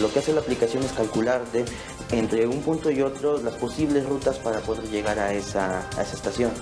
Lo que hace la aplicación es calcular de entre un punto y otro las posibles rutas para poder llegar a esa estación.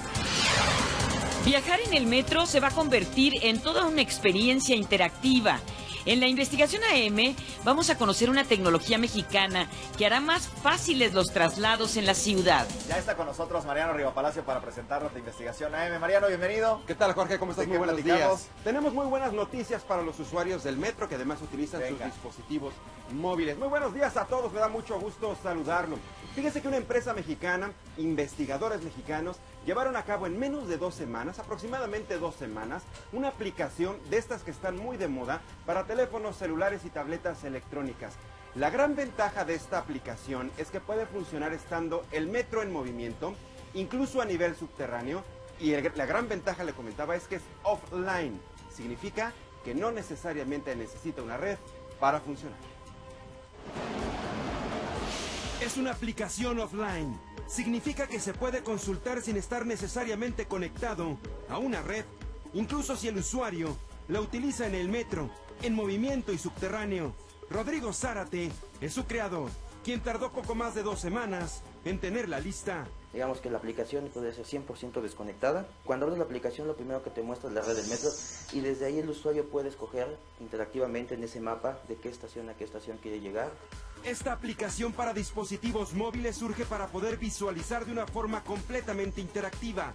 Viajar en el metro se va a convertir en toda una experiencia interactiva. En la investigación AM vamos a conocer una tecnología mexicana que hará más fáciles los traslados en la ciudad. Ya está con nosotros Mariano Rivapalacio para presentarnos la investigación AM. Mariano, bienvenido. ¿Qué tal, Jorge? ¿Cómo estás? ¿De Muy buenos platicamos? días. Tenemos muy buenas noticias para los usuarios del metro que además utilizan Venga. sus dispositivos móviles. Muy buenos días a todos, me da mucho gusto saludarlos. Fíjense que una empresa mexicana, investigadores mexicanos, llevaron a cabo en menos de dos semanas, aproximadamente dos semanas, una aplicación de estas que están muy de moda para teléfonos celulares y tabletas electrónicas. La gran ventaja de esta aplicación es que puede funcionar estando el metro en movimiento, incluso a nivel subterráneo, y la gran ventaja, le comentaba, es que es offline. Significa que no necesariamente necesita una red para funcionar. Es una aplicación offline. Significa que se puede consultar sin estar necesariamente conectado a una red, incluso si el usuario la utiliza en el metro, en movimiento y subterráneo. Rodrigo Zárate es su creador, quien tardó poco más de dos semanas en tener la lista. Digamos que la aplicación puede ser 100% desconectada. Cuando abres la aplicación lo primero que te muestra es la red del metro y desde ahí el usuario puede escoger interactivamente en ese mapa de qué estación a qué estación quiere llegar. Esta aplicación para dispositivos móviles surge para poder visualizar de una forma completamente interactiva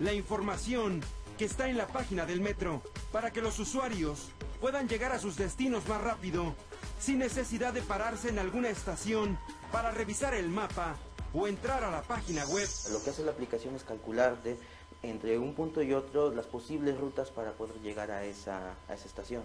la información que está en la página del metro para que los usuarios puedan llegar a sus destinos más rápido sin necesidad de pararse en alguna estación para revisar el mapa o entrar a la página web. Lo que hace la aplicación es calcular de entre un punto y otro las posibles rutas para poder llegar a esa, a esa estación.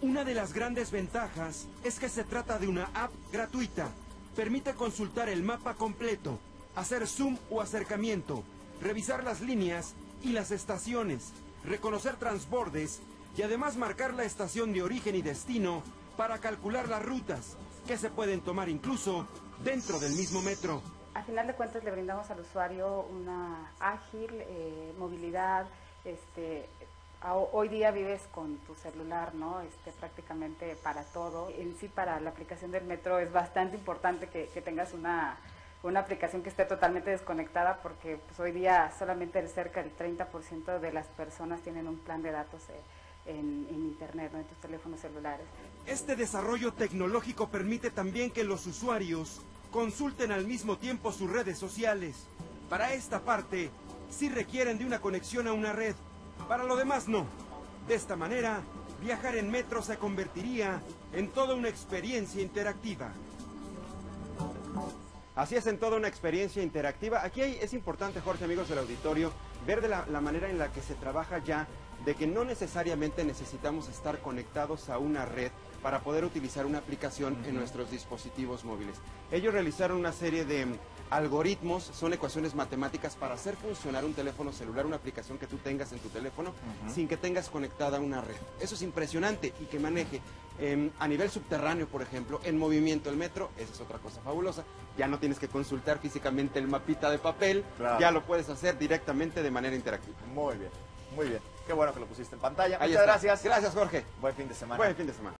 Una de las grandes ventajas es que se trata de una app gratuita. Permite consultar el mapa completo, hacer zoom o acercamiento, revisar las líneas y las estaciones, reconocer transbordes y además marcar la estación de origen y destino para calcular las rutas que se pueden tomar incluso dentro del mismo metro. A final de cuentas le brindamos al usuario una ágil eh, movilidad. Este, hoy día vives con tu celular, ¿no? Este, prácticamente para todo. En sí, para la aplicación del metro es bastante importante que, tengas una, una aplicación que esté totalmente desconectada porque pues, hoy día solamente cerca del 30% de las personas tienen un plan de datos eh, en, en Internet, ¿no? en tus teléfonos celulares. Este desarrollo tecnológico permite también que los usuarios consulten al mismo tiempo sus redes sociales. Para esta parte, sí requieren de una conexión a una red. Para lo demás, no. De esta manera, viajar en metro se convertiría en toda una experiencia interactiva. Así es en toda una experiencia interactiva. Aquí hay- es importante, Jorge, amigos del auditorio, ver de la, la manera en la que se trabaja ya, de que no necesariamente necesitamos estar conectados a una red para poder utilizar una aplicación en nuestros dispositivos móviles. Ellos realizaron una serie de mm, algoritmos, son ecuaciones matemáticas para hacer funcionar un teléfono celular, una aplicación que tú tengas en tu teléfono, sin que tengas conectada a una red. Eso es impresionante y que maneje em, a nivel subterráneo, por ejemplo, en movimiento el metro, esa es otra cosa fabulosa. Ya no tienes que consultar físicamente el mapita de papel, Claro. ya lo puedes hacer directamente de manera interactiva. Muy bien, muy bien. Qué bueno que lo pusiste en pantalla. Ahí Muchas está. gracias. Gracias, Jorge. Buen fin de semana. Buen fin de semana.